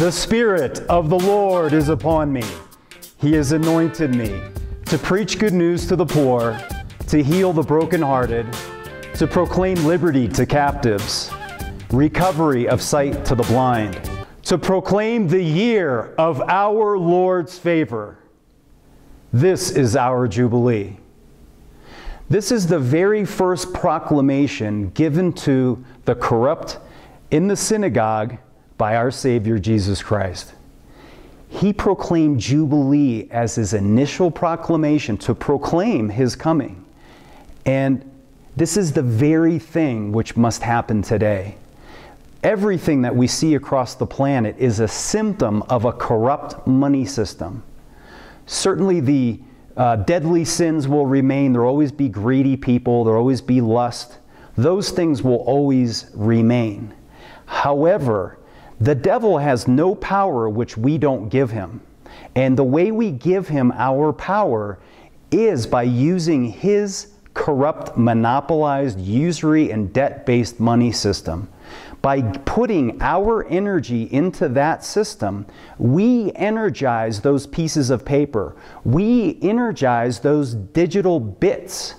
The Spirit of the Lord is upon me. He has anointed me to preach good news to the poor, to heal the brokenhearted, to proclaim liberty to captives, recovery of sight to the blind, to proclaim the year of our Lord's favor. This is our Jubilee. This is the very first proclamation given to the corrupt in the synagogue by our Savior Jesus Christ. He proclaimed Jubilee as his initial proclamation to proclaim his coming. And this is the very thing which must happen today. Everything that we see across the planet is a symptom of a corrupt money system. Certainly, the uh, deadly sins will remain. There'll always be greedy people, there'll always be lust. Those things will always remain. However, the devil has no power which we don't give him. And the way we give him our power is by using his corrupt, monopolized, usury, and debt based money system. By putting our energy into that system, we energize those pieces of paper. We energize those digital bits.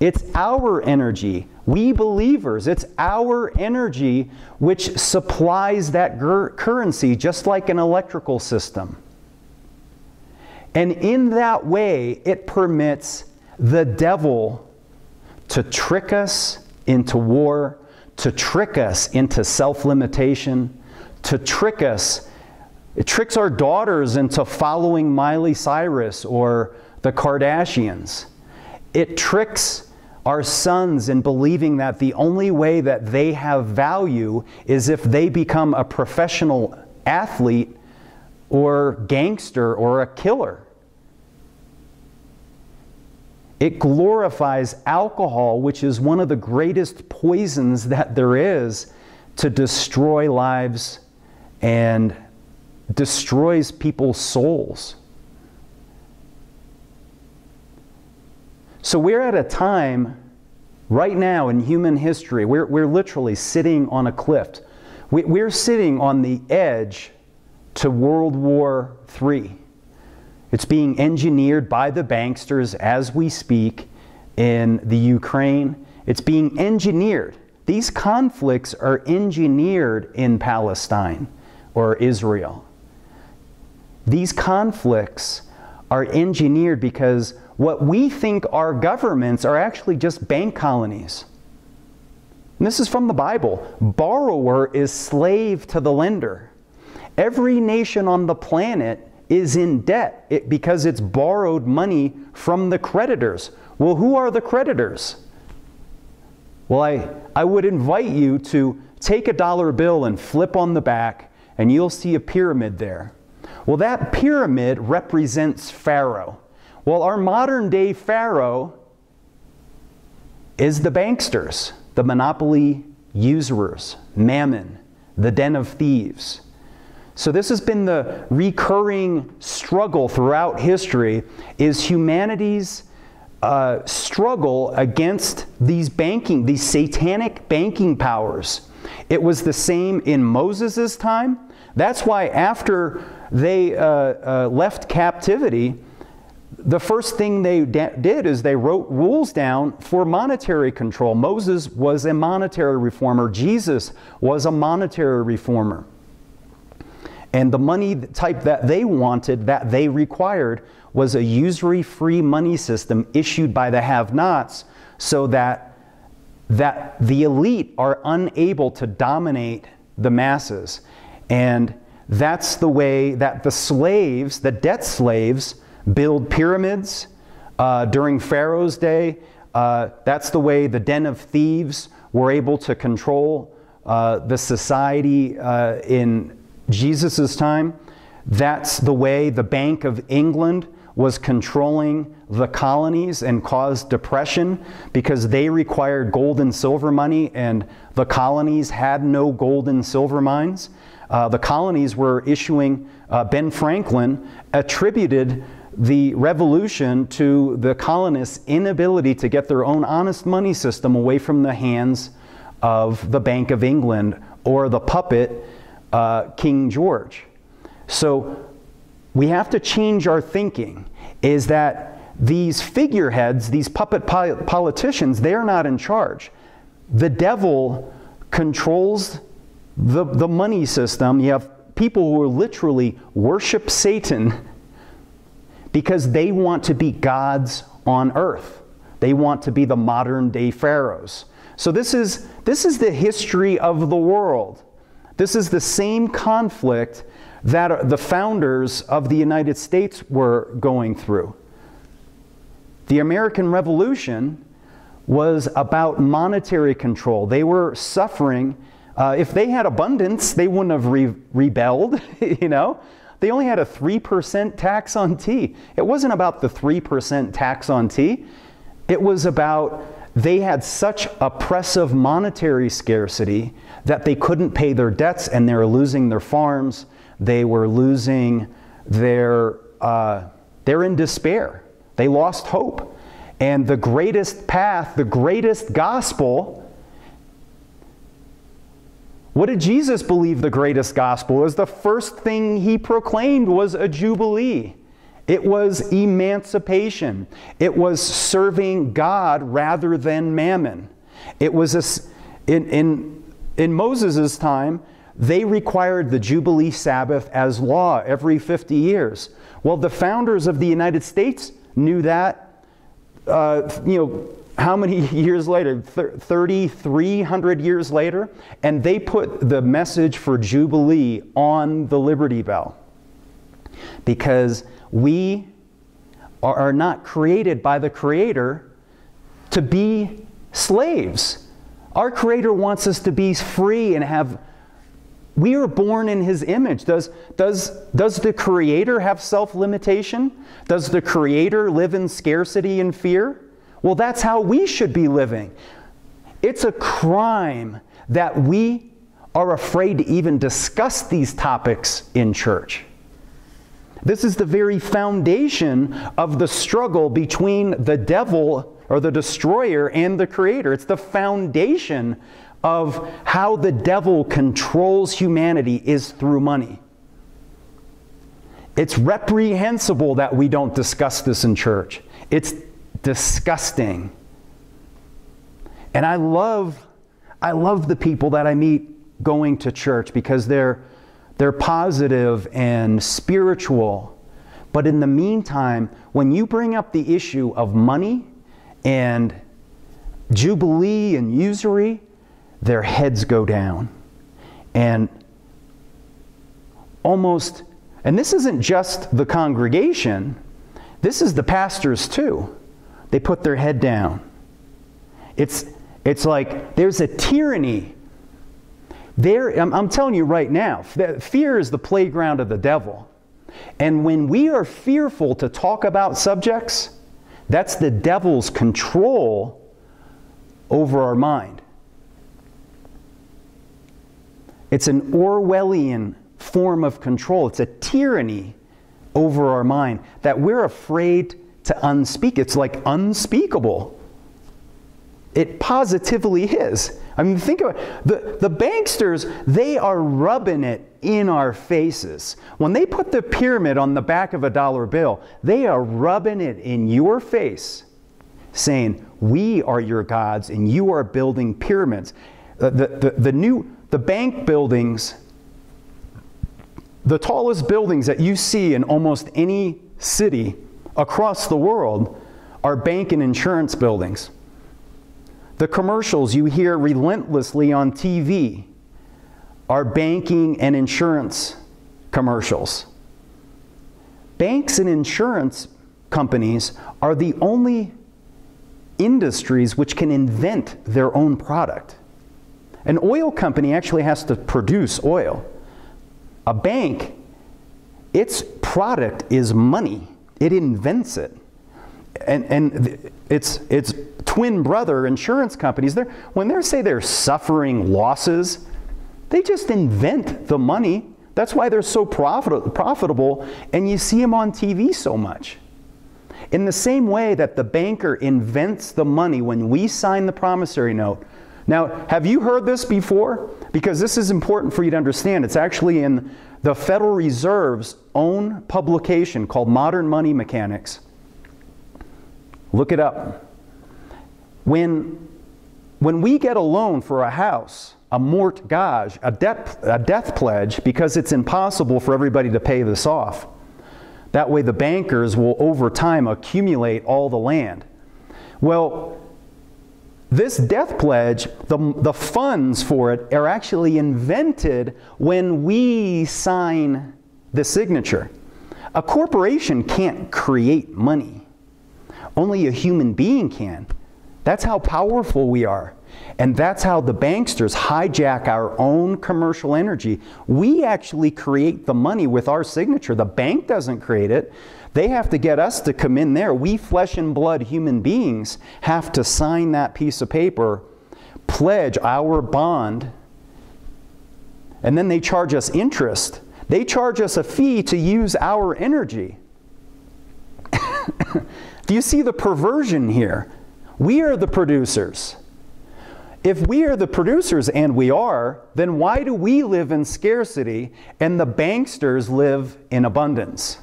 It's our energy. We believers, it's our energy which supplies that currency just like an electrical system. And in that way, it permits the devil to trick us into war, to trick us into self limitation, to trick us. It tricks our daughters into following Miley Cyrus or the Kardashians. It tricks our sons in believing that the only way that they have value is if they become a professional athlete or gangster or a killer. It glorifies alcohol, which is one of the greatest poisons that there is to destroy lives and destroys people's souls. So we're at a time right now in human history, we're, we're literally sitting on a cliff. We, we're sitting on the edge to World War III. It's being engineered by the banksters as we speak in the Ukraine. It's being engineered. These conflicts are engineered in Palestine or Israel. These conflicts are engineered because what we think are governments are actually just bank colonies. And this is from the Bible. Borrower is slave to the lender. Every nation on the planet is in debt it, because it's borrowed money from the creditors. Well, who are the creditors? Well, I, I would invite you to take a dollar bill and flip on the back, and you'll see a pyramid there. Well, that pyramid represents Pharaoh. Well, our modern day Pharaoh is the banksters, the monopoly usurers, mammon, the den of thieves. So this has been the recurring struggle throughout history is humanity's uh, struggle against these banking, these satanic banking powers. It was the same in Moses' time. That's why after they uh, uh, left captivity, the first thing they did is they wrote rules down for monetary control. Moses was a monetary reformer. Jesus was a monetary reformer. And the money type that they wanted, that they required, was a usury free money system issued by the have nots so that, that the elite are unable to dominate the masses. And that's the way that the slaves, the debt slaves, build pyramids uh, during Pharaoh's day. Uh, that's the way the den of thieves were able to control uh, the society uh, in Jesus' time, that's the way the Bank of England was controlling the colonies and caused depression because they required gold and silver money and the colonies had no gold and silver mines. Uh, the colonies were issuing, uh, Ben Franklin attributed the revolution to the colonists' inability to get their own honest money system away from the hands of the Bank of England or the puppet uh, King George. So we have to change our thinking is that these figureheads, these puppet politicians, they're not in charge. The devil controls the, the money system. You have people who literally worship Satan because they want to be gods on earth. They want to be the modern day pharaohs. So this is, this is the history of the world. This is the same conflict that the founders of the United States were going through. The American Revolution was about monetary control. They were suffering. Uh, if they had abundance, they wouldn't have re rebelled, you know? They only had a 3% tax on tea. It wasn't about the 3% tax on tea. It was about they had such oppressive monetary scarcity that they couldn't pay their debts and they were losing their farms. They were losing their, uh, they're in despair. They lost hope. And the greatest path, the greatest gospel, what did Jesus believe the greatest gospel was? The first thing he proclaimed was a jubilee. It was emancipation. It was serving God rather than mammon. It was a, in, in, in Moses' time, they required the Jubilee Sabbath as law every 50 years. Well, the founders of the United States knew that, uh, you know, how many years later? 3,300 years later? And they put the message for Jubilee on the Liberty Bell. Because we are not created by the Creator to be slaves. Our Creator wants us to be free and have. We are born in His image. Does, does, does the Creator have self limitation? Does the Creator live in scarcity and fear? Well, that's how we should be living. It's a crime that we are afraid to even discuss these topics in church. This is the very foundation of the struggle between the devil or the destroyer and the creator. It's the foundation of how the devil controls humanity is through money. It's reprehensible that we don't discuss this in church. It's disgusting. And I love I love the people that I meet going to church because they're they're positive and spiritual. But in the meantime, when you bring up the issue of money and jubilee and usury, their heads go down. And almost, and this isn't just the congregation, this is the pastors too. They put their head down. It's, it's like there's a tyranny there, I'm, I'm telling you right now, fear is the playground of the devil. And when we are fearful to talk about subjects, that's the devil's control over our mind. It's an Orwellian form of control. It's a tyranny over our mind that we're afraid to unspeak. It's like unspeakable. It positively is. I mean, think about it. The, the banksters, they are rubbing it in our faces. When they put the pyramid on the back of a dollar bill, they are rubbing it in your face, saying, We are your gods and you are building pyramids. The, the, the, the new, the bank buildings, the tallest buildings that you see in almost any city across the world are bank and insurance buildings. The commercials you hear relentlessly on TV are banking and insurance commercials. Banks and insurance companies are the only industries which can invent their own product. An oil company actually has to produce oil. A bank, its product is money. It invents it. And, and it's, it's twin brother insurance companies, they're, when they say they're suffering losses, they just invent the money. That's why they're so profit, profitable, and you see them on TV so much. In the same way that the banker invents the money when we sign the promissory note. Now, have you heard this before? Because this is important for you to understand. It's actually in the Federal Reserve's own publication called Modern Money Mechanics. Look it up. When, when we get a loan for a house, a mortgage, a, debt, a death pledge, because it's impossible for everybody to pay this off. That way, the bankers will over time accumulate all the land. Well, this death pledge, the, the funds for it are actually invented when we sign the signature. A corporation can't create money, only a human being can. That's how powerful we are. And that's how the banksters hijack our own commercial energy. We actually create the money with our signature. The bank doesn't create it. They have to get us to come in there. We, flesh and blood human beings, have to sign that piece of paper, pledge our bond, and then they charge us interest. They charge us a fee to use our energy. Do you see the perversion here? We are the producers. If we are the producers, and we are, then why do we live in scarcity and the banksters live in abundance?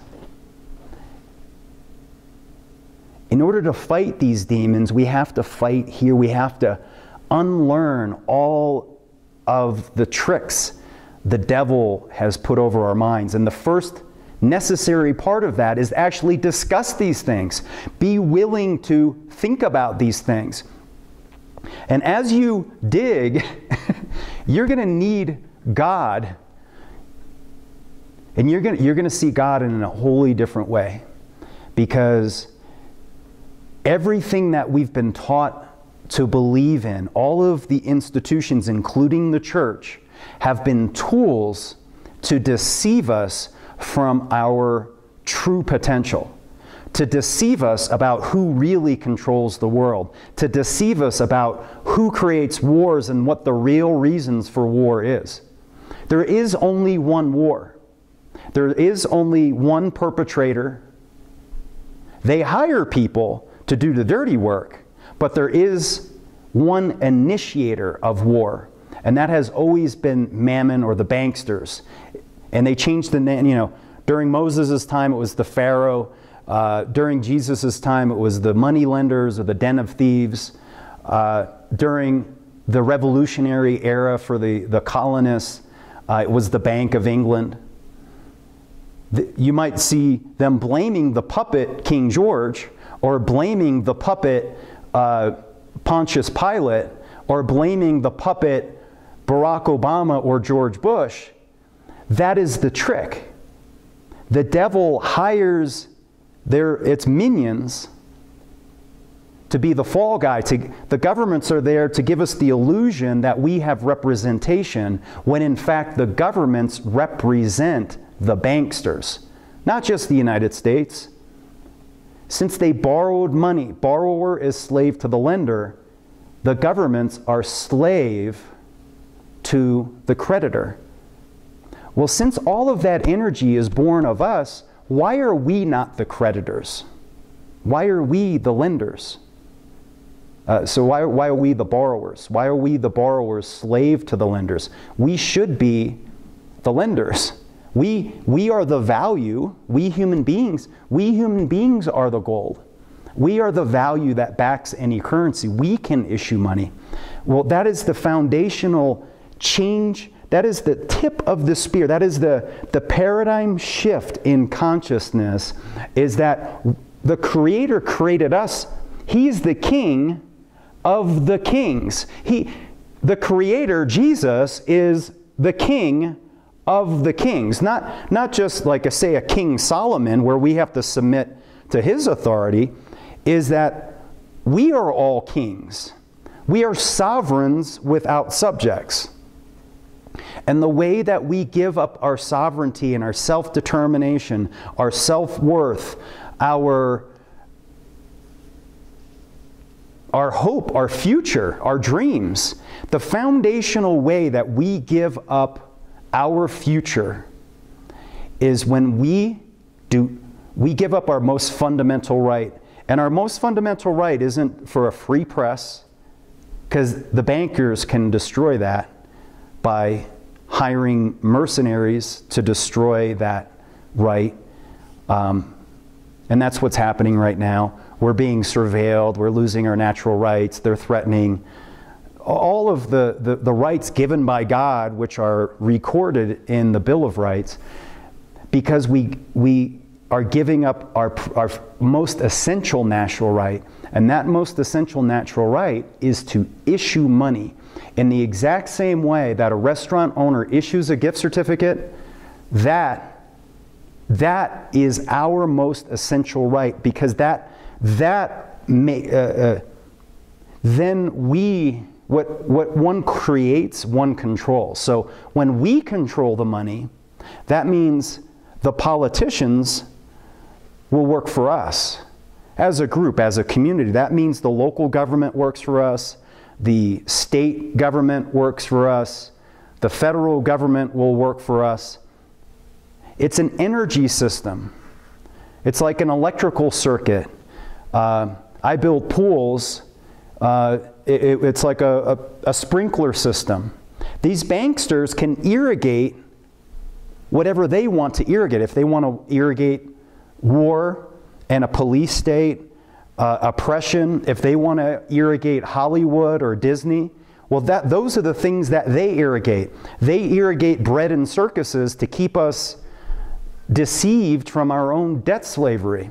In order to fight these demons, we have to fight here. We have to unlearn all of the tricks the devil has put over our minds. And the first necessary part of that is actually discuss these things. Be willing to think about these things. And as you dig, you're going to need God. And you're going you're to see God in a wholly different way. Because everything that we've been taught to believe in, all of the institutions, including the church, have been tools to deceive us from our true potential to deceive us about who really controls the world, to deceive us about who creates wars and what the real reasons for war is. There is only one war. There is only one perpetrator. They hire people to do the dirty work, but there is one initiator of war, and that has always been Mammon or the banksters. And they changed the name, you know, during Moses' time it was the Pharaoh. Uh, during Jesus' time, it was the money lenders or the den of thieves. Uh, during the revolutionary era for the, the colonists, uh, it was the Bank of England. The, you might see them blaming the puppet King George or blaming the puppet uh, Pontius Pilate or blaming the puppet Barack Obama or George Bush. That is the trick. The devil hires they're, it's minions to be the fall guy. To, the governments are there to give us the illusion that we have representation, when in fact the governments represent the banksters, not just the United States. Since they borrowed money, borrower is slave to the lender, the governments are slave to the creditor. Well, since all of that energy is born of us, why are we not the creditors? Why are we the lenders? Uh, so why, why are we the borrowers? Why are we the borrowers slave to the lenders? We should be the lenders. We, we are the value, we human beings, we human beings are the gold. We are the value that backs any currency. We can issue money. Well, that is the foundational change that is the tip of the spear. That is the, the paradigm shift in consciousness is that the Creator created us. He's the King of the kings. He, the Creator, Jesus, is the King of the kings. Not, not just like, a, say, a King Solomon where we have to submit to his authority, is that we are all kings. We are sovereigns without subjects. And the way that we give up our sovereignty and our self determination, our self worth, our, our hope, our future, our dreams, the foundational way that we give up our future is when we do we give up our most fundamental right. And our most fundamental right isn't for a free press, because the bankers can destroy that by hiring mercenaries to destroy that right. Um, and that's what's happening right now. We're being surveilled, we're losing our natural rights, they're threatening all of the, the, the, rights given by God, which are recorded in the Bill of Rights, because we, we are giving up our, our most essential natural right. And that most essential natural right is to issue money. In the exact same way that a restaurant owner issues a gift certificate, that, that is our most essential right because that, that may, uh, uh, then we what, what one creates, one controls. So when we control the money, that means the politicians will work for us as a group, as a community. That means the local government works for us, the state government works for us, the federal government will work for us. It's an energy system. It's like an electrical circuit. Uh, I build pools. Uh, it, it's like a, a, a sprinkler system. These banksters can irrigate whatever they want to irrigate. If they want to irrigate war and a police state, uh, oppression, if they want to irrigate Hollywood or Disney, well, that, those are the things that they irrigate. They irrigate bread and circuses to keep us deceived from our own debt slavery.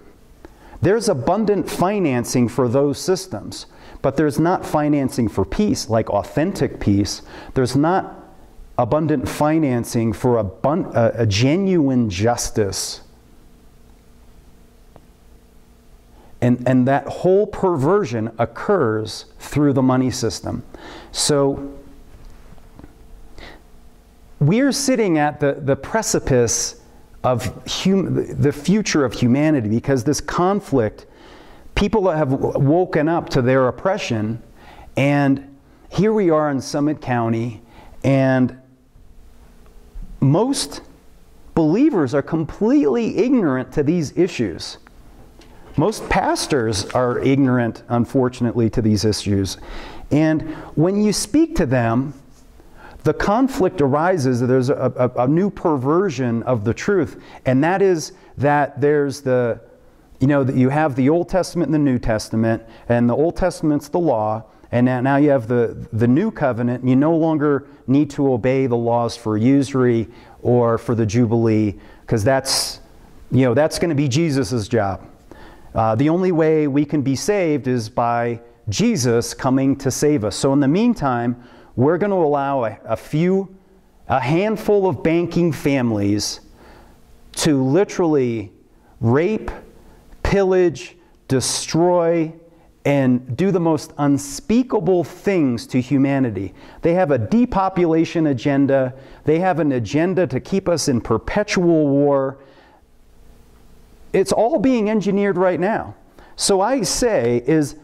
There's abundant financing for those systems. But there's not financing for peace, like authentic peace. There's not abundant financing for a, a, genuine justice. And, and that whole perversion occurs through the money system. So we're sitting at the, the precipice of hum, the future of humanity because this conflict people that have woken up to their oppression, and here we are in Summit County, and most believers are completely ignorant to these issues. Most pastors are ignorant, unfortunately, to these issues. And when you speak to them, the conflict arises, there's a, a, a, new perversion of the truth, and that is that there's the you know, that you have the Old Testament and the New Testament, and the Old Testament's the law, and now you have the, the New Covenant, and you no longer need to obey the laws for usury or for the Jubilee, because that's, you know, that's going to be Jesus' job. Uh, the only way we can be saved is by Jesus coming to save us. So in the meantime, we're going to allow a, a few, a handful of banking families to literally rape, pillage, destroy, and do the most unspeakable things to humanity. They have a depopulation agenda, they have an agenda to keep us in perpetual war. It's all being engineered right now. So I say is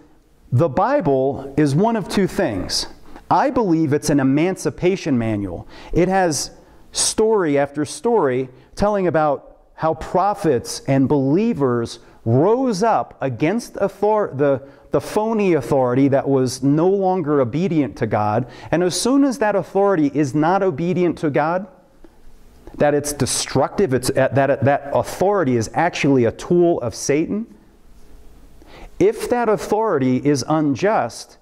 the Bible is one of two things. I believe it's an emancipation manual. It has story after story telling about how prophets and believers rose up against the, the phony authority that was no longer obedient to God. And as soon as that authority is not obedient to God, that it's destructive, it's, uh, that that authority is actually a tool of Satan, if that authority is unjust,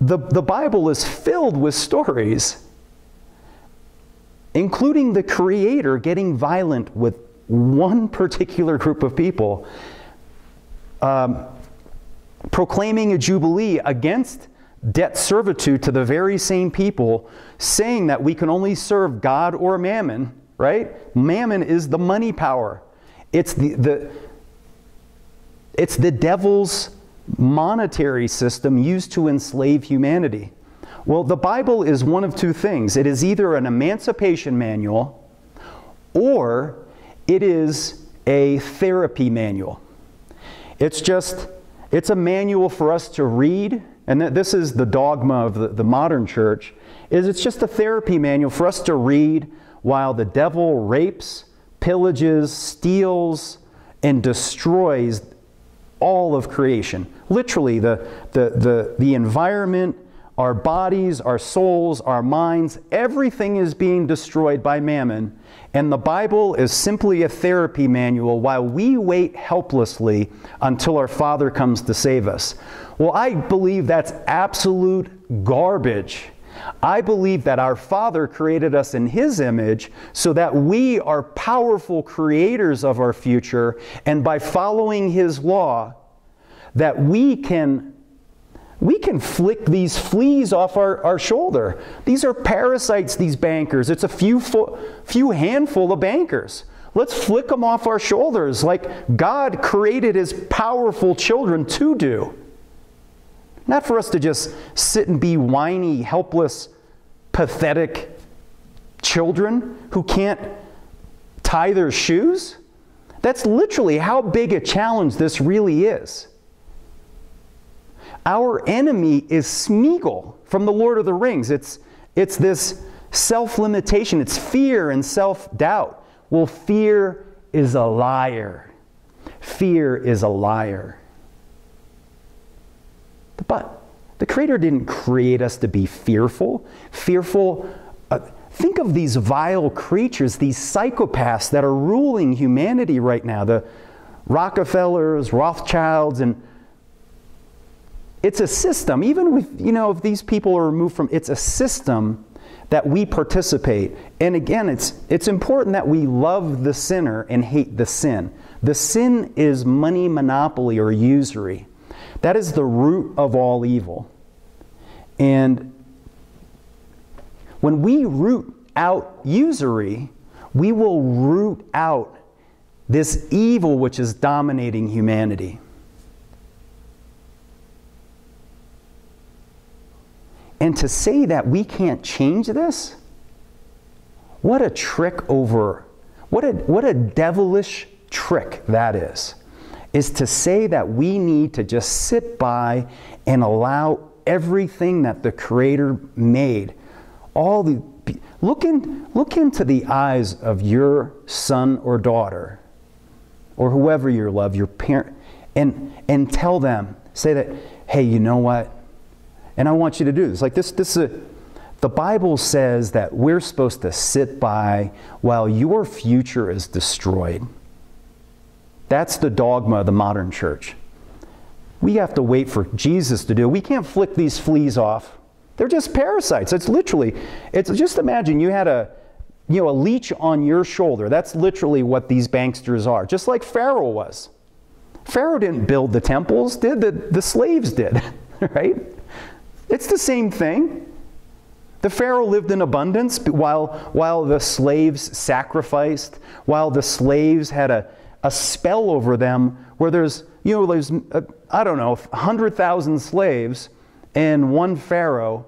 the, the Bible is filled with stories, including the Creator getting violent with one particular group of people um, proclaiming a jubilee against debt servitude to the very same people, saying that we can only serve God or mammon, right? Mammon is the money power. It's the, the, it's the devil's monetary system used to enslave humanity. Well, the Bible is one of two things. It is either an emancipation manual or it is a therapy manual. It's just, it's a manual for us to read, and this is the dogma of the, the modern church, is it's just a therapy manual for us to read while the devil rapes, pillages, steals, and destroys all of creation. Literally, the, the, the, the environment, our bodies, our souls, our minds, everything is being destroyed by mammon. And the Bible is simply a therapy manual while we wait helplessly until our Father comes to save us. Well, I believe that's absolute garbage. I believe that our Father created us in His image so that we are powerful creators of our future, and by following His law, that we can we can flick these fleas off our, our shoulder. These are parasites, these bankers. It's a few, few handful of bankers. Let's flick them off our shoulders like God created his powerful children to do. Not for us to just sit and be whiny, helpless, pathetic children who can't tie their shoes. That's literally how big a challenge this really is. Our enemy is Smeagol from the Lord of the Rings. It's, it's this self limitation, it's fear and self doubt. Well, fear is a liar. Fear is a liar. But the Creator didn't create us to be fearful. Fearful. Uh, think of these vile creatures, these psychopaths that are ruling humanity right now the Rockefellers, Rothschilds, and it's a system. Even with, you know, if these people are removed from, it's a system that we participate. And again, it's, it's important that we love the sinner and hate the sin. The sin is money monopoly or usury. That is the root of all evil. And when we root out usury, we will root out this evil which is dominating humanity. And to say that we can't change this, what a trick over, what a, what a devilish trick that is, is to say that we need to just sit by and allow everything that the Creator made, all the, look, in, look into the eyes of your son or daughter, or whoever you love, your parent, and, and tell them, say that, hey, you know what? And I want you to do this. Like this, this is a, the Bible says that we're supposed to sit by while your future is destroyed. That's the dogma of the modern church. We have to wait for Jesus to do it. We can't flick these fleas off. They're just parasites. It's literally, it's just imagine you had a, you know, a leech on your shoulder. That's literally what these banksters are, just like Pharaoh was. Pharaoh didn't build the temples, did the, the slaves did, right? It's the same thing. The Pharaoh lived in abundance while, while the slaves sacrificed, while the slaves had a, a spell over them where there's, you know, there's, uh, I don't know, 100,000 slaves and one Pharaoh.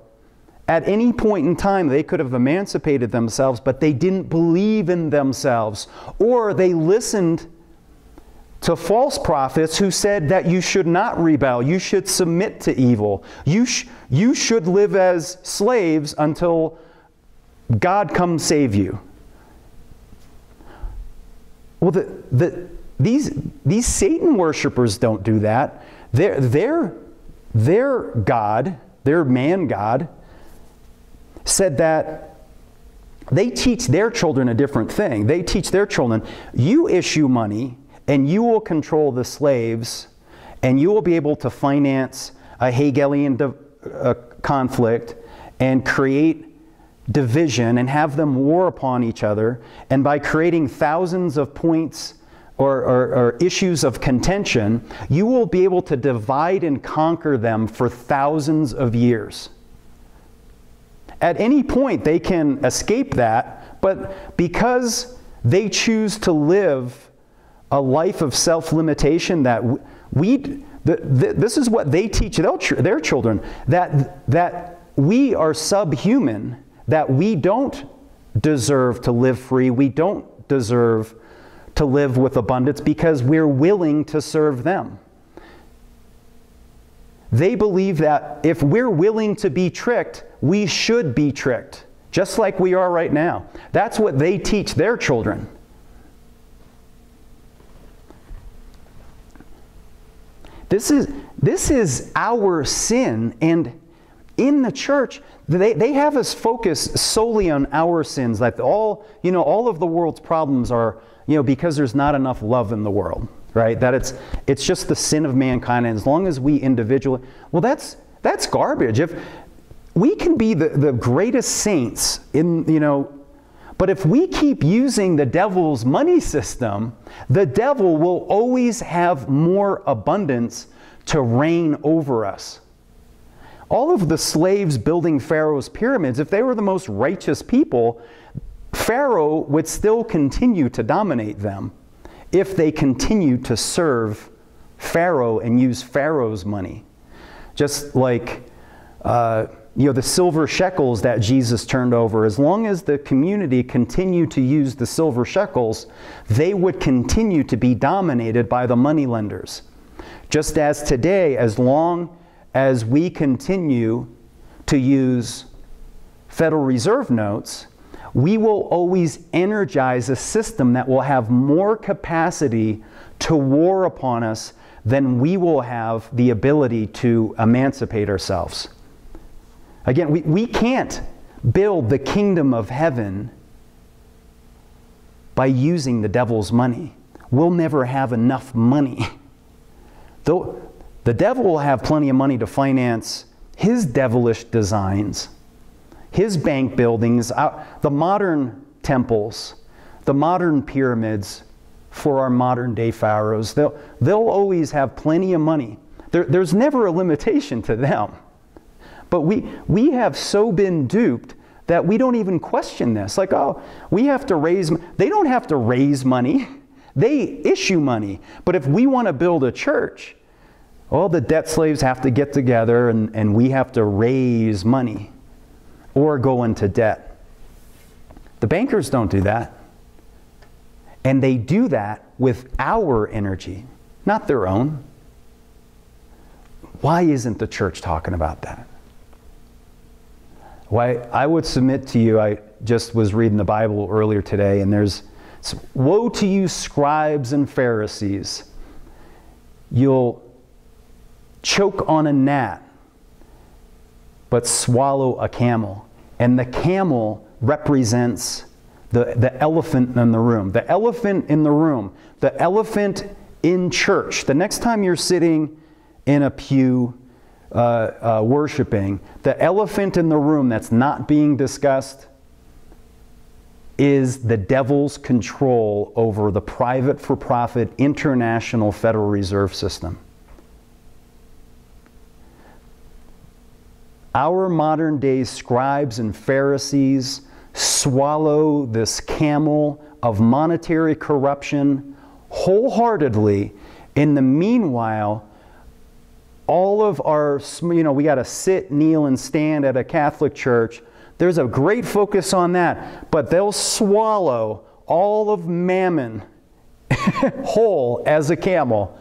At any point in time, they could have emancipated themselves, but they didn't believe in themselves. Or they listened to false prophets who said that you should not rebel, you should submit to evil, you, sh- you should live as slaves until God comes save you. Well, the, the, these, these Satan worshippers don't do that. Their, their, their God, their man God, said that they teach their children a different thing. They teach their children, you issue money and you will control the slaves, and you will be able to finance a Hegelian uh, conflict and create division and have them war upon each other. And by creating thousands of points or, or, or, issues of contention, you will be able to divide and conquer them for thousands of years. At any point, they can escape that, but because they choose to live a life of self limitation that we, the, the, this is what they teach their, their children that, that we are subhuman, that we don't deserve to live free, we don't deserve to live with abundance because we're willing to serve them. They believe that if we're willing to be tricked, we should be tricked, just like we are right now. That's what they teach their children. This is, this is our sin, and in the church, they, they have us focus solely on our sins. Like all, you know, all of the world's problems are, you know, because there's not enough love in the world, right? That it's it's just the sin of mankind. And as long as we individually, well, that's that's garbage. If we can be the, the greatest saints in, you know, but if we keep using the devil's money system, the devil will always have more abundance to reign over us. All of the slaves building Pharaoh's pyramids, if they were the most righteous people, Pharaoh would still continue to dominate them if they continued to serve Pharaoh and use Pharaoh's money. Just like uh, you know, the silver shekels that Jesus turned over, as long as the community continued to use the silver shekels, they would continue to be dominated by the moneylenders. Just as today, as long as we continue to use Federal Reserve notes, we will always energize a system that will have more capacity to war upon us than we will have the ability to emancipate ourselves. Again, we, we can't build the kingdom of heaven by using the devil's money. We'll never have enough money. Though the devil will have plenty of money to finance his devilish designs, his bank buildings, uh, the modern temples, the modern pyramids for our modern day pharaohs. They'll, they'll always have plenty of money. There, there's never a limitation to them. But we, we have so been duped that we don't even question this. Like, oh, we have to raise, they don't have to raise money, they issue money. But if we want to build a church, all the debt slaves have to get together and, and we have to raise money or go into debt. The bankers don't do that. And they do that with our energy, not their own. Why isn't the church talking about that? Why, I would submit to you, I just was reading the Bible earlier today, and there's woe to you, scribes and Pharisees. You'll choke on a gnat, but swallow a camel. And the camel represents the, the elephant in the room. The elephant in the room, the elephant in church. The next time you're sitting in a pew uh, uh, worshiping, the elephant in the room that's not being discussed is the devil's control over the private for profit international Federal Reserve System. Our modern day scribes and Pharisees swallow this camel of monetary corruption wholeheartedly. In the meanwhile, all of our, you know, we got to sit, kneel, and stand at a Catholic church. There's a great focus on that, but they'll swallow all of mammon whole as a camel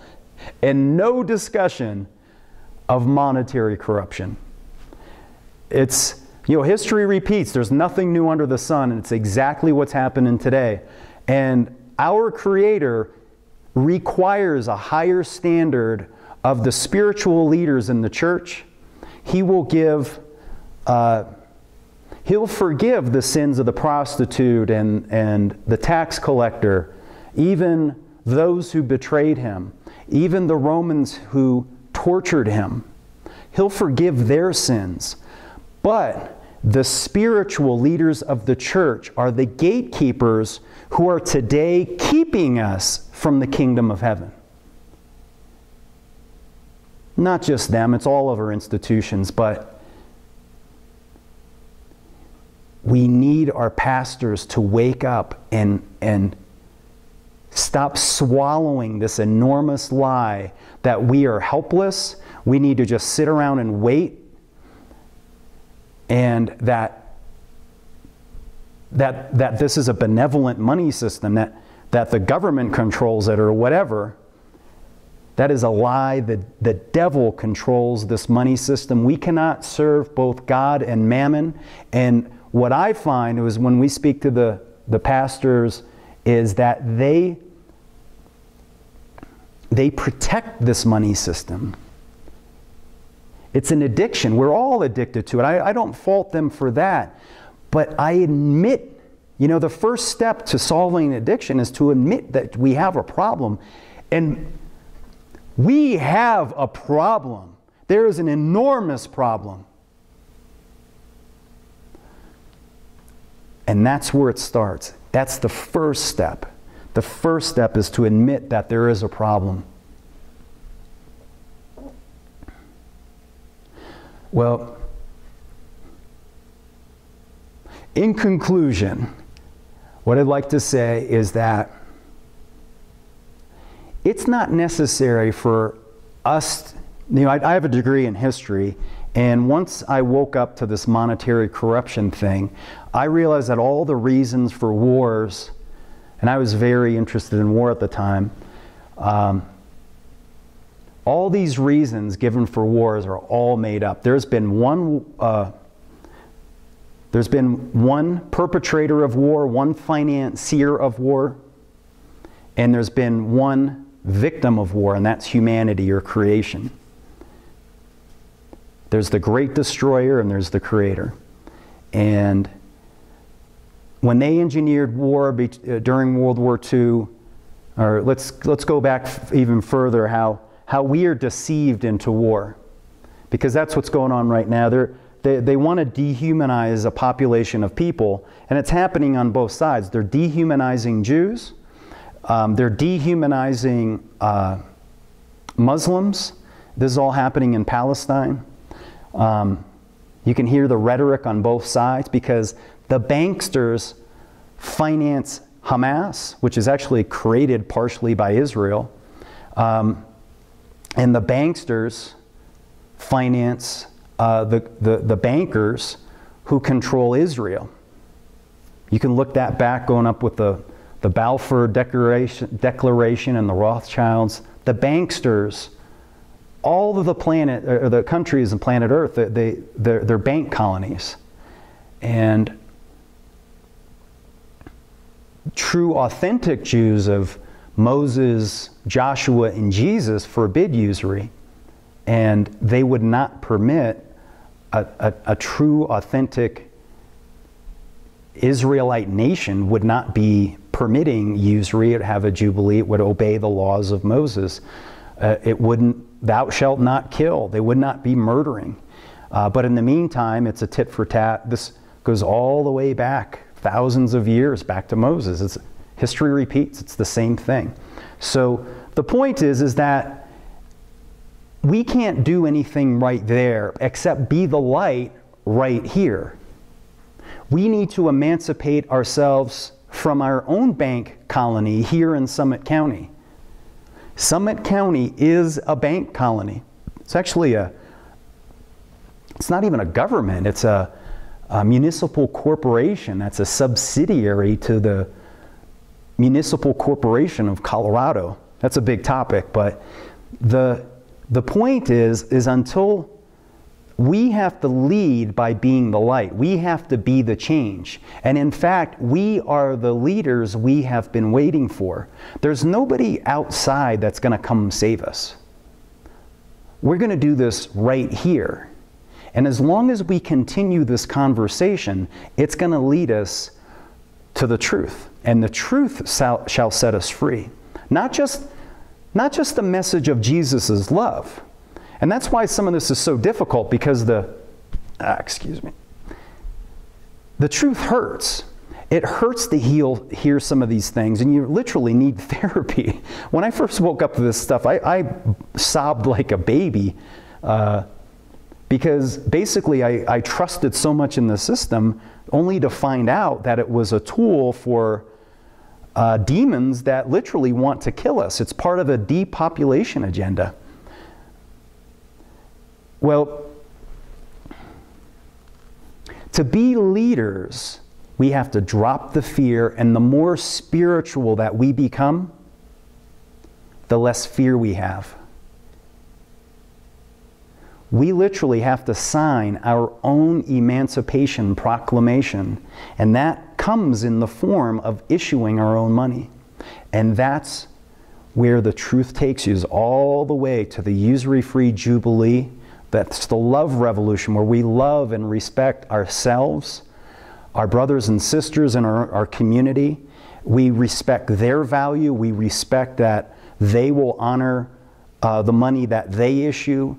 and no discussion of monetary corruption. It's, you know, history repeats. There's nothing new under the sun, and it's exactly what's happening today. And our Creator requires a higher standard of the spiritual leaders in the church, he will give, uh, he'll forgive the sins of the prostitute and, and the tax collector, even those who betrayed him, even the Romans who tortured him. He'll forgive their sins. But the spiritual leaders of the church are the gatekeepers who are today keeping us from the kingdom of heaven. Not just them, it's all of our institutions, but we need our pastors to wake up and, and stop swallowing this enormous lie that we are helpless, we need to just sit around and wait, and that, that, that this is a benevolent money system, that, that the government controls it or whatever. That is a lie. The, the devil controls this money system. We cannot serve both God and mammon. And what I find is when we speak to the, the pastors is that they, they protect this money system. It's an addiction. We're all addicted to it. I, I don't fault them for that. But I admit, you know, the first step to solving addiction is to admit that we have a problem. And we have a problem. There is an enormous problem. And that's where it starts. That's the first step. The first step is to admit that there is a problem. Well, in conclusion, what I'd like to say is that it's not necessary for us, you know, I, I, have a degree in history, and once I woke up to this monetary corruption thing, I realized that all the reasons for wars, and I was very interested in war at the time, um, all these reasons given for wars are all made up. There's been one. Uh, there's been one perpetrator of war, one financier of war, and there's been one victim of war, and that's humanity or creation. There's the great destroyer and there's the creator. And when they engineered war uh, during World War II, or let's, let's go back even further, how, how we are deceived into war. Because that's what's going on right now. They're, they, they want to dehumanize a population of people, and it's happening on both sides. They're dehumanizing Jews, um, they're dehumanizing uh, Muslims. This is all happening in Palestine. Um, you can hear the rhetoric on both sides because the banksters finance Hamas, which is actually created partially by Israel. Um, and the banksters finance uh, the, the, the bankers who control Israel. You can look that back going up with the, the Balfour Declaration, Declaration and the Rothschilds. The banksters, all of the planet, or the countries on planet Earth, they, they, they're, they're bank colonies. And true, authentic Jews of Moses, Joshua, and Jesus forbid usury, and they would not permit a, a, a true, authentic Israelite nation would not be permitting usury, it have a jubilee, it would obey the laws of Moses. Uh, it wouldn't, thou shalt not kill, they would not be murdering. Uh, but in the meantime, it's a tit for tat. This goes all the way back, thousands of years back to Moses. It's, history repeats, it's the same thing. So the point is, is that we can't do anything right there except be the light right here. We need to emancipate ourselves from our own bank colony here in Summit County. Summit County is a bank colony. It's actually a, it's not even a government, it's a, a municipal corporation that's a subsidiary to the municipal corporation of Colorado. That's a big topic, but the, the point is, is until we have to lead by being the light. We have to be the change. And in fact, we are the leaders we have been waiting for. There's nobody outside that's going to come save us. We're going to do this right here. And as long as we continue this conversation, it's going to lead us to the truth. And the truth shall set us free. Not just, not just the message of Jesus' love, and that's why some of this is so difficult because the, ah, excuse me, the truth hurts. It hurts to heal, hear some of these things, and you literally need therapy. When I first woke up to this stuff, I, I sobbed like a baby uh, because basically I, I trusted so much in the system only to find out that it was a tool for uh, demons that literally want to kill us. It's part of a depopulation agenda. Well, to be leaders, we have to drop the fear, and the more spiritual that we become, the less fear we have. We literally have to sign our own emancipation proclamation, and that comes in the form of issuing our own money. And that's where the truth takes you, is all the way to the usury free jubilee That's the love revolution where we love and respect ourselves, our brothers and sisters in our, our community. We respect their value. We respect that they will honor uh, the money that they issue.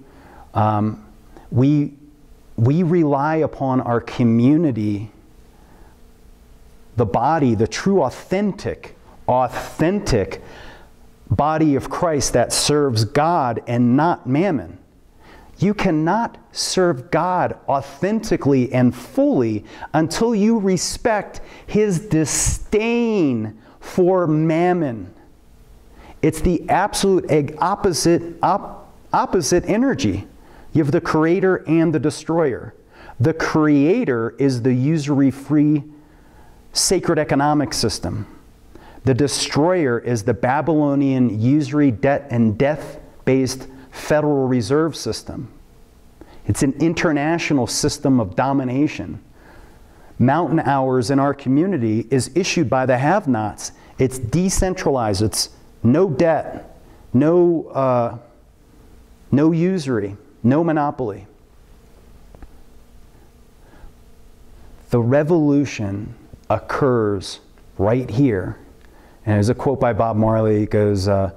Um, we, we rely upon our community, the body, the true, authentic, authentic body of Christ that serves God and not mammon. You cannot serve God authentically and fully until you respect his disdain for mammon. It's the absolute opposite, op, opposite energy. You have the creator and the destroyer. The creator is the usury free sacred economic system. The destroyer is the Babylonian usury debt and death based Federal Reserve System. It's an international system of domination. Mountain Hours in our community is issued by the have nots. It's decentralized, it's no debt, no, uh, no usury, no monopoly. The revolution occurs right here. And there's a quote by Bob Marley. It goes, uh,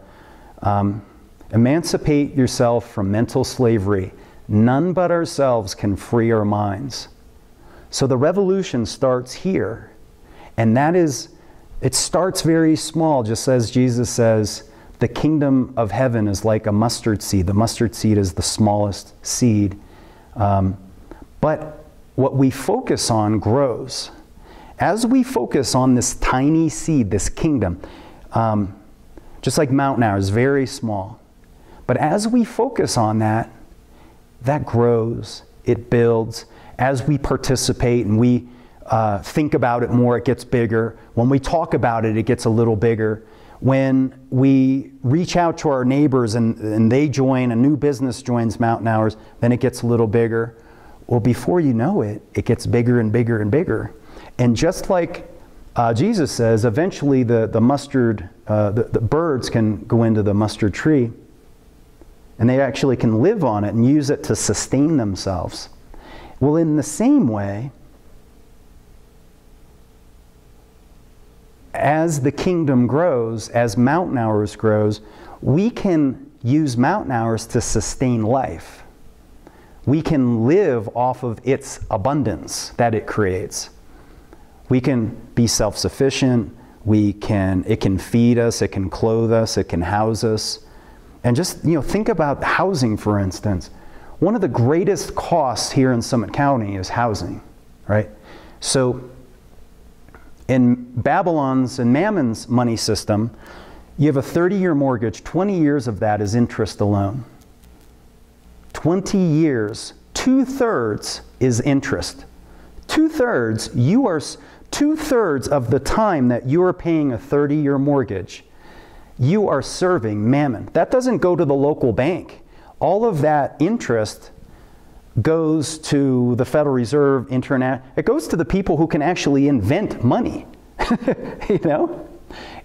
um, Emancipate yourself from mental slavery. None but ourselves can free our minds. So the revolution starts here. And that is, it starts very small, just as Jesus says, the kingdom of heaven is like a mustard seed. The mustard seed is the smallest seed. Um, but what we focus on grows. As we focus on this tiny seed, this kingdom, um, just like Mount Hour is very small, but as we focus on that, that grows, it builds. As we participate and we uh, think about it more, it gets bigger. When we talk about it, it gets a little bigger. When we reach out to our neighbors and, and they join, a new business joins Mountain Hours, then it gets a little bigger. Well, before you know it, it gets bigger and bigger and bigger. And just like uh, Jesus says, eventually the, the mustard, uh, the, the birds can go into the mustard tree and they actually can live on it and use it to sustain themselves. Well, in the same way, as the kingdom grows, as mountain hours grows, we can use mountain hours to sustain life. We can live off of its abundance that it creates. We can be self-sufficient. We can, it can feed us, it can clothe us, it can house us. And just, you know, think about housing, for instance. One of the greatest costs here in Summit County is housing, right? So in Babylon's and Mammon's money system, you have a 30-year mortgage, 20 years of that is interest alone. 20 years, two-thirds is interest. Two-thirds, you are, two-thirds of the time that you are paying a 30-year mortgage you are serving mammon. That doesn't go to the local bank. All of that interest goes to the Federal Reserve, internet. It goes to the people who can actually invent money. you know?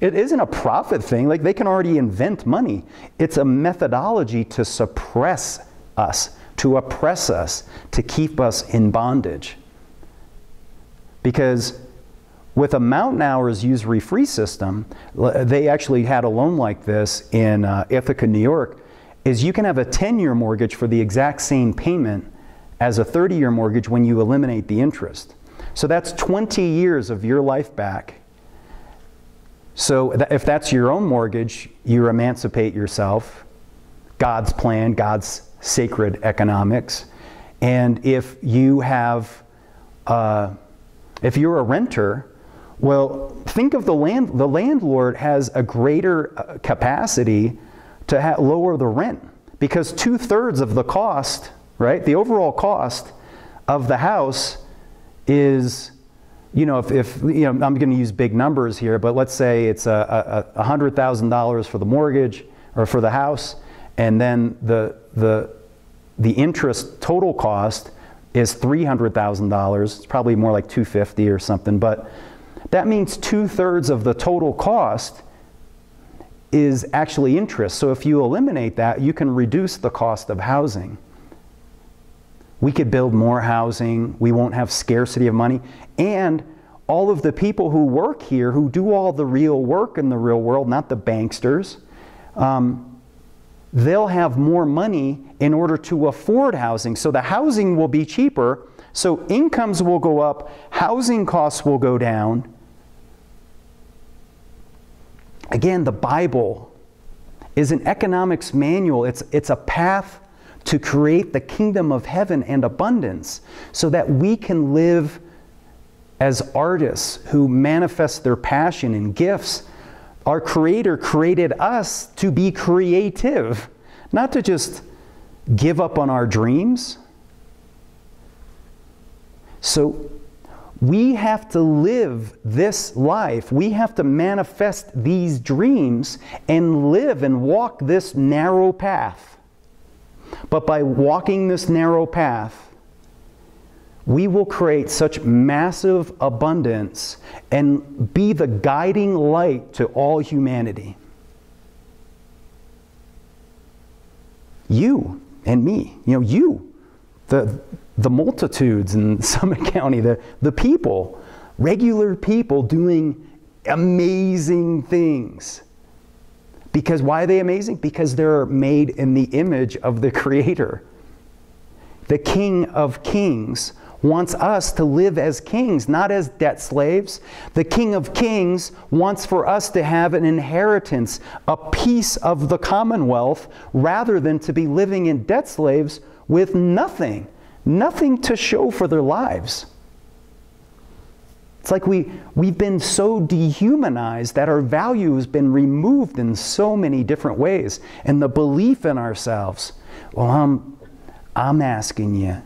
It isn't a profit thing. Like they can already invent money. It's a methodology to suppress us, to oppress us, to keep us in bondage. Because with a Mountain Hours usury free system, they actually had a loan like this in uh, Ithaca, New York, is you can have a 10-year mortgage for the exact same payment as a 30-year mortgage when you eliminate the interest. So that's 20 years of your life back. So th if that's your own mortgage, you emancipate yourself. God's plan, God's sacred economics. And if you have, uh, if you're a renter, well, think of the land, the landlord has a greater uh, capacity to lower the rent because two thirds of the cost, right, the overall cost of the house is, you know, if, if you know, I'm going to use big numbers here, but let's say it's a, a, a $100,000 for the mortgage or for the house, and then the, the, the interest total cost is $300,000. It's probably more like 250 or something, but that means two thirds of the total cost is actually interest. So if you eliminate that, you can reduce the cost of housing. we could build more housing, we won't have scarcity of money, and all of the people who work here, who do all the real work in the real world, not the banksters, um, they'll have more money in order to afford housing. So the housing will be cheaper, so incomes will go up, housing costs will go down. Again, the Bible is an economics manual, it's, it's a path to create the kingdom of heaven and abundance so that we can live as artists who manifest their passion and gifts. Our Creator created us to be creative, not to just give up on our dreams. So we have to live this life. We have to manifest these dreams and live and walk this narrow path. But by walking this narrow path, we will create such massive abundance and be the guiding light to all humanity. You and me, you know, you, the, the multitudes in Summit County, the, the people, regular people doing amazing things. Because why are they amazing? Because they're made in the image of the Creator. The King of Kings wants us to live as kings, not as debt slaves. The King of Kings wants for us to have an inheritance, a piece of the commonwealth, rather than to be living in debt slaves with nothing, nothing to show for their lives. It's like we, we've been so dehumanized that our value has been removed in so many different ways. And the belief in ourselves, well, I'm, I'm asking you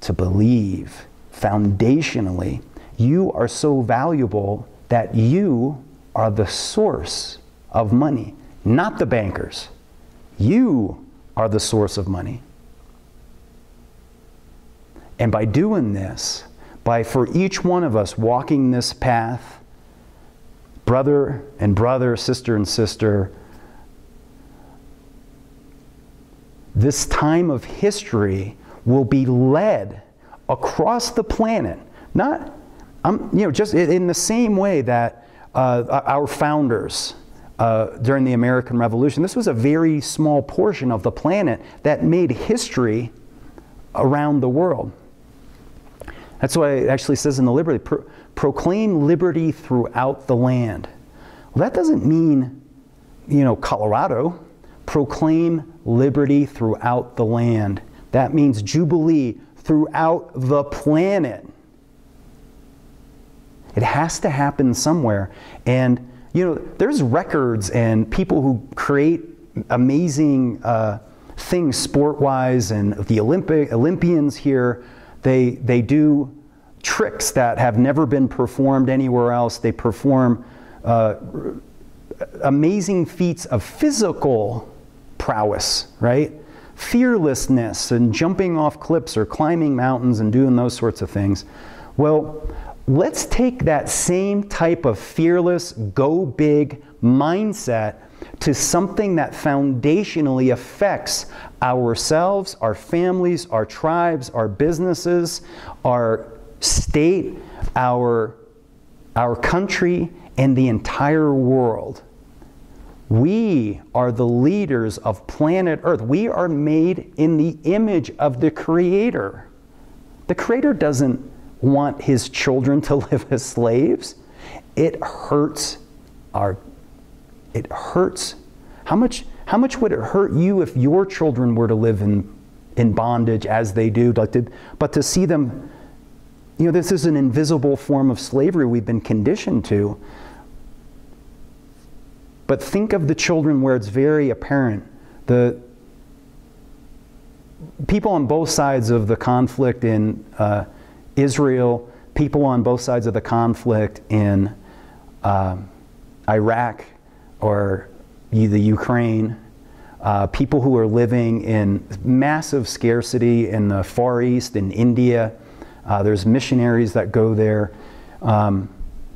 to believe foundationally you are so valuable that you are the source of money, not the bankers. You are the source of money. And by doing this, by for each one of us walking this path, brother and brother, sister and sister, this time of history will be led across the planet. Not, um, you know, just in the same way that uh, our founders uh, during the American Revolution, this was a very small portion of the planet that made history around the world. That's why it actually says in the Liberty, pro proclaim liberty throughout the land. Well, that doesn't mean, you know, Colorado. Proclaim liberty throughout the land. That means Jubilee throughout the planet. It has to happen somewhere. And, you know, there's records and people who create amazing uh, things sport wise, and the Olympic, Olympians here, they, they do tricks that have never been performed anywhere else. They perform uh, amazing feats of physical prowess, right? fearlessness and jumping off cliffs or climbing mountains and doing those sorts of things. Well, let's take that same type of fearless, go big mindset to something that foundationally affects ourselves, our families, our tribes, our businesses, our state, our, our country, and the entire world. We are the leaders of planet Earth. We are made in the image of the Creator. The Creator doesn't want His children to live as slaves. It hurts our, it hurts. How much, how much would it hurt you if your children were to live in, in bondage as they do? But to, but to see them, you know, this is an invisible form of slavery we've been conditioned to. But think of the children where it's very apparent. The people on both sides of the conflict in uh, Israel, people on both sides of the conflict in uh, Iraq or the Ukraine, uh, people who are living in massive scarcity in the Far East, in India. Uh, there's missionaries that go there. Um,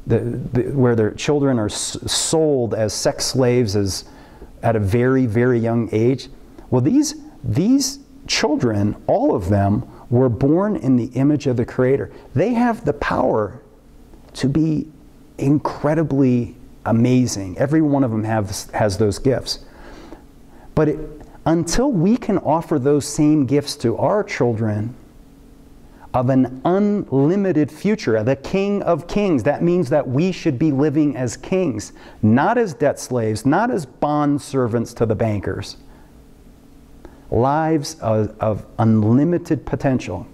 the, the, where their children are sold as sex slaves as, at a very, very young age. Well, these, these children, all of them, were born in the image of the Creator. They have the power to be incredibly amazing. Every one of them has, has those gifts. But it, until we can offer those same gifts to our children of an unlimited future, the King of Kings, that means that we should be living as kings, not as debt slaves, not as bond servants to the bankers. Lives of, of unlimited potential.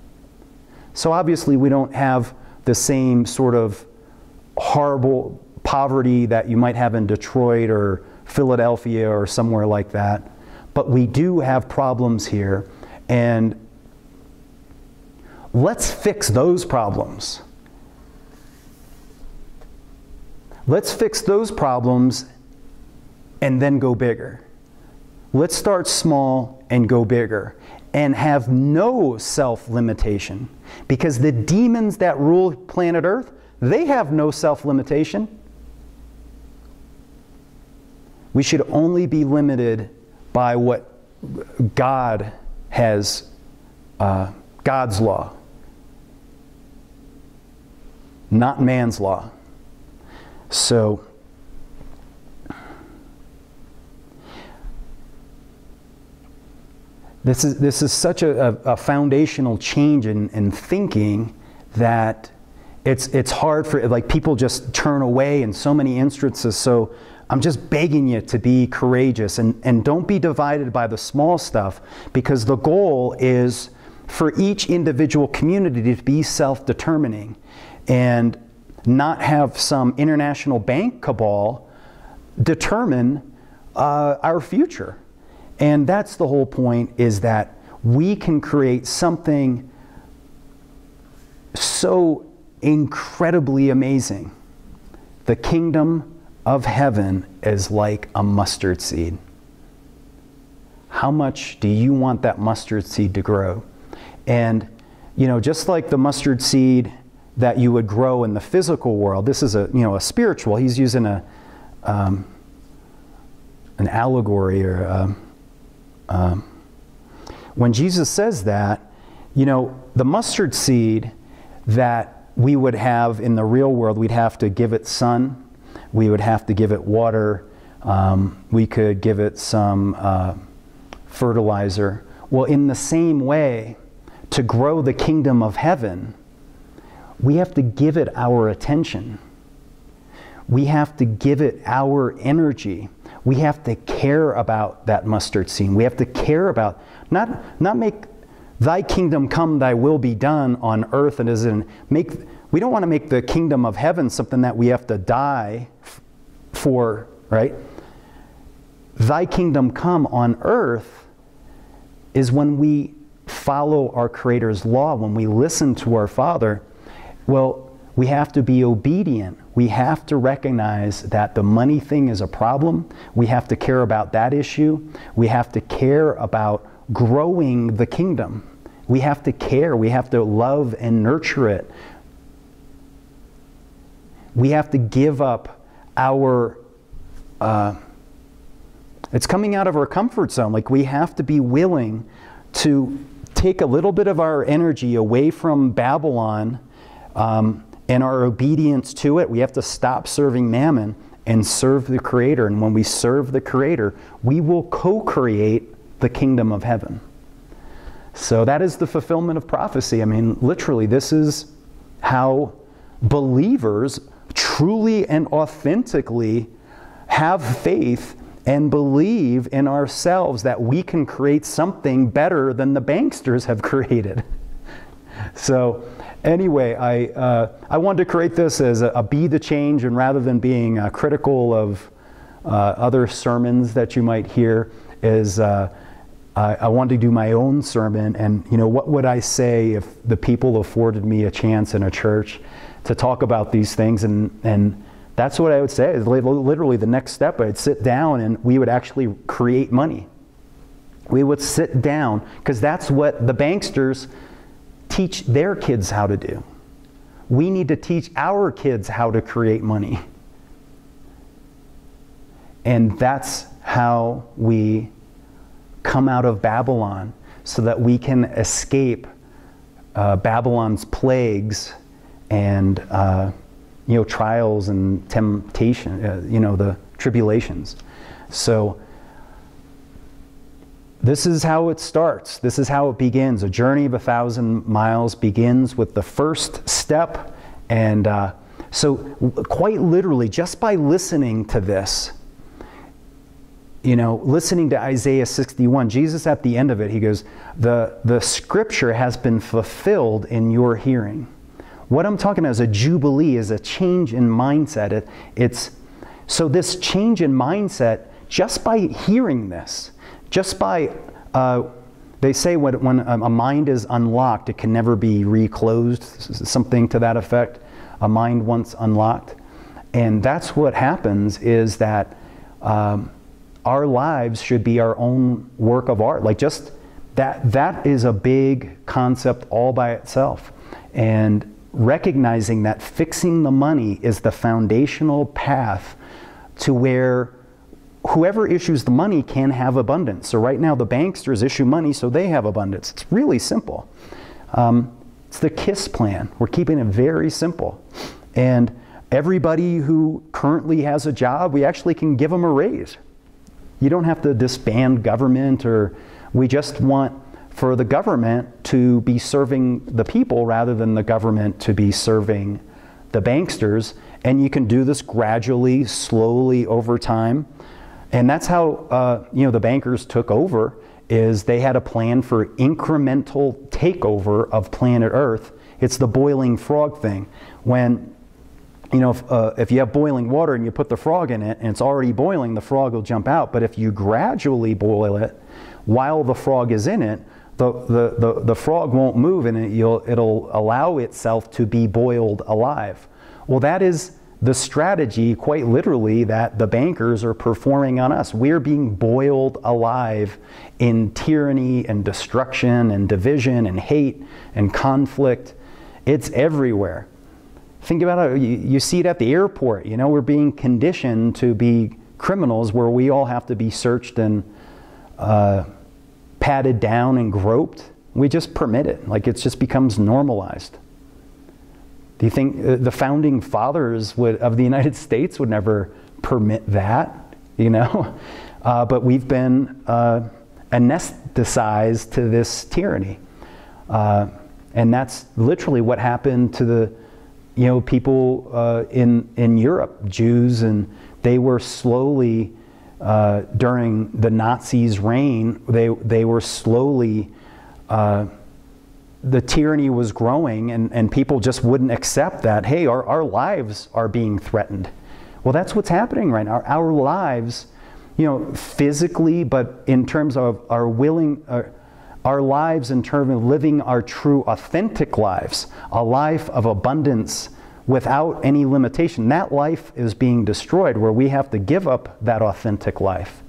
So obviously, we don't have the same sort of horrible poverty that you might have in Detroit or Philadelphia or somewhere like that. But we do have problems here. And let's fix those problems. Let's fix those problems and then go bigger. Let's start small and go bigger and have no self limitation. Because the demons that rule planet Earth, they have no self limitation. We should only be limited by what God has, uh, God's law, not man's law. So, this is, this is such a, a, foundational change in, in thinking that it's, it's hard for, like, people just turn away in so many instances. So, I'm just begging you to be courageous and, and don't be divided by the small stuff because the goal is for each individual community to be self determining and not have some international bank cabal determine uh, our future. And that's the whole point is that we can create something so incredibly amazing. The kingdom of heaven is like a mustard seed. How much do you want that mustard seed to grow? And, you know, just like the mustard seed that you would grow in the physical world, this is a, you know, a spiritual, he's using a, um, an allegory or, um, um, when Jesus says that, you know, the mustard seed that we would have in the real world, we'd have to give it sun, we would have to give it water. Um, we could give it some uh, fertilizer. Well, in the same way, to grow the kingdom of heaven, we have to give it our attention. We have to give it our energy. We have to care about that mustard seed. We have to care about, not, not make thy kingdom come, thy will be done on earth and as in make we don't want to make the kingdom of heaven something that we have to die for, right? Thy kingdom come on earth is when we follow our Creator's law, when we listen to our Father. Well, we have to be obedient. We have to recognize that the money thing is a problem. We have to care about that issue. We have to care about growing the kingdom. We have to care. We have to love and nurture it we have to give up our uh, it's coming out of our comfort zone. Like we have to be willing to take a little bit of our energy away from babylon um, and our obedience to it. We have to stop serving mammon and serve the creator. And when we serve the creator we will co-create the kingdom of heaven. So that is the fulfillment of prophecy. I mean literally this is how believers truly and authentically have faith and believe in ourselves that we can create something better than the banksters have created. so, anyway, I, uh, I wanted to create this as a, a, be the change, and rather than being uh, critical of uh, other sermons that you might hear, is uh, I, I wanted to do my own sermon. And, you know, what would I say if the people afforded me a chance in a church? To talk about these things. And, and that's what I would say. Literally, the next step, I'd sit down and we would actually create money. We would sit down, because that's what the banksters teach their kids how to do. We need to teach our kids how to create money. And that's how we come out of Babylon so that we can escape uh, Babylon's plagues and uh, you know trials and temptation, uh, you know the tribulations. So this is how it starts. This is how it begins. A journey of a thousand miles begins with the first step, and uh, so quite literally, just by listening to this, you know, listening to Isaiah 61, Jesus at the end of it, he goes, the, the scripture has been fulfilled in your hearing. What I'm talking about is a jubilee, is a change in mindset. It, it's so this change in mindset, just by hearing this, just by uh, they say when, when a mind is unlocked, it can never be reclosed, something to that effect. A mind once unlocked, and that's what happens is that. Um, our lives should be our own work of art. Like just that that is a big concept all by itself. And recognizing that fixing the money is the foundational path to where whoever issues the money can have abundance. So right now the banksters issue money so they have abundance. It's really simple. Um, it's the KISS plan. We're keeping it very simple. And everybody who currently has a job, we actually can give them a raise. You don't have to disband government or we just want for the government to be serving the people rather than the government to be serving the banksters. And you can do this gradually, slowly over time. And that's how uh, you know the bankers took over is they had a plan for incremental takeover of planet Earth. It's the boiling frog thing. When you know, if, uh, if you have boiling water and you put the frog in it and it's already boiling, the frog will jump out. But if you gradually boil it while the frog is in it, the, the, the, the frog won't move and it, it'll allow itself to be boiled alive. Well, that is the strategy, quite literally, that the bankers are performing on us. We're being boiled alive in tyranny and destruction and division and hate and conflict. It's everywhere. Think about it, you, you see it at the airport. You know, we're being conditioned to be criminals where we all have to be searched and uh, patted down and groped. We just permit it, like it just becomes normalized. Do you think uh, the founding fathers would, of the United States would never permit that? You know, uh, but we've been uh, anesthetized to this tyranny, uh, and that's literally what happened to the you know, people uh, in, in Europe, Jews, and they were slowly, uh, during the Nazis' reign, they, they were slowly, uh, the tyranny was growing, and, and people just wouldn't accept that, hey, our, our lives are being threatened. Well, that's what's happening right now. Our, our lives, you know, physically, but in terms of our willing, uh, our lives in terms of living our true, authentic lives, a life of abundance without any limitation. That life is being destroyed where we have to give up that authentic life.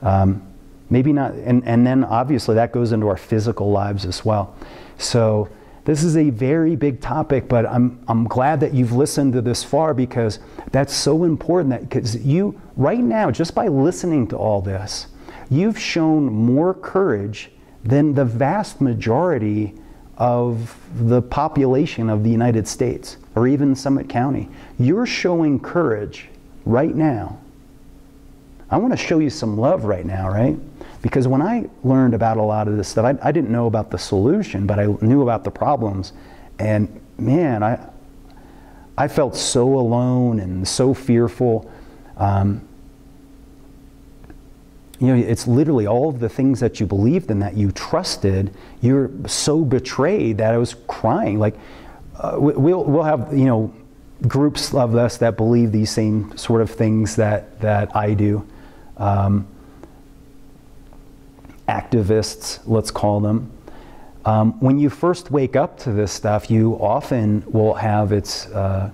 Um, maybe not, and, and then obviously that goes into our physical lives as well. So this is a very big topic, but I'm, I'm glad that you've listened to this far because that's so important that because you, right now, just by listening to all this, you've shown more courage than the vast majority of the population of the United States or even Summit County. You're showing courage right now. I want to show you some love right now, right? Because when I learned about a lot of this stuff, I, I didn't know about the solution, but I knew about the problems. And man, I, I felt so alone and so fearful. Um, you know, it's literally all of the things that you believed in that you trusted. You're so betrayed that I was crying. Like, uh, we'll, we'll have, you know, groups of us that believe these same sort of things that, that I do. Um, activists, let's call them. Um, when you first wake up to this stuff, you often will have its, uh,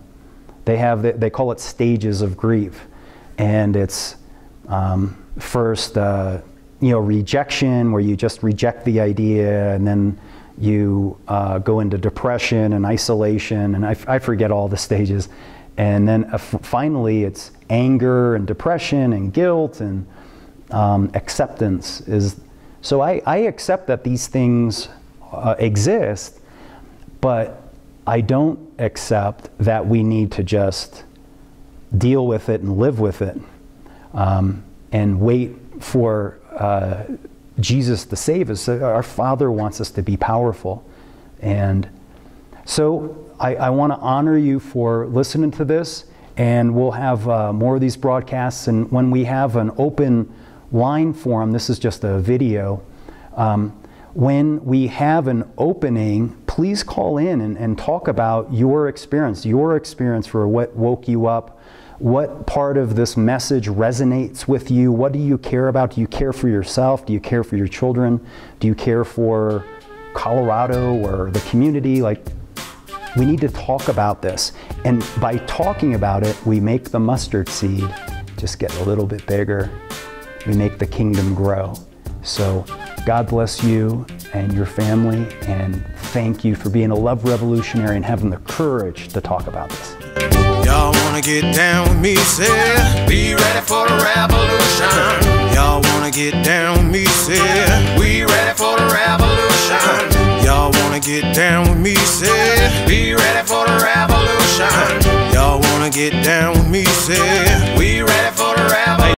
they have, they call it stages of grief. And it's, um, first, uh, you know, rejection, where you just reject the idea, and then you uh, go into depression and isolation, and I, I forget all the stages. And then uh, finally, it's anger and depression and guilt and um, acceptance is. So I, I, accept that these things uh, exist, but I don't accept that we need to just deal with it and live with it um, and wait for uh, Jesus to save us. Our Father wants us to be powerful. And so I, I want to honor you for listening to this, and we'll have uh, more of these broadcasts. And when we have an open line forum, this is just a video. Um, when we have an opening, please call in and, and talk about your experience, your experience for what woke you up, what part of this message resonates with you? What do you care about? Do you care for yourself? Do you care for your children? Do you care for Colorado or the community? Like, we need to talk about this. And by talking about it, we make the mustard seed just get a little bit bigger. We make the kingdom grow. So, God bless you and your family, and thank you for being a love revolutionary and having the courage to talk about this. Y'all wanna get down with me, say Be ready for the revolution. Y'all wanna get down with me, say We ready for the revolution. Y'all wanna get down with me, say Be ready for the revolution. Y'all wanna get down with me, say We ready for the revolution.